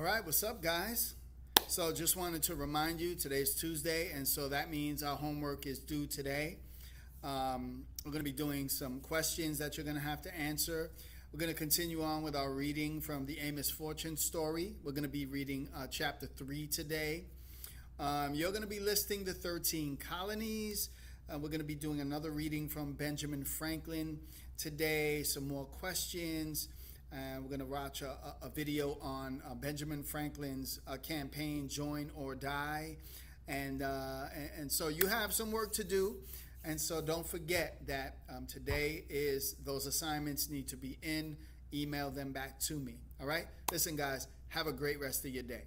All right, what's up, guys? So, just wanted to remind you today's Tuesday, and so that means our homework is due today. Um, we're going to be doing some questions that you're going to have to answer. We're going to continue on with our reading from the Amos Fortune story. We're going to be reading uh, chapter 3 today. Um, you're going to be listing the 13 colonies. Uh, we're going to be doing another reading from Benjamin Franklin today, some more questions. And we're going to watch a, a video on uh, Benjamin Franklin's uh, campaign, Join or Die. And, uh, and, and, so you have some work to do. And so don't forget that um, today is those assignments need to be in. Email them back to me. All right? Listen, guys, have a great rest of your day.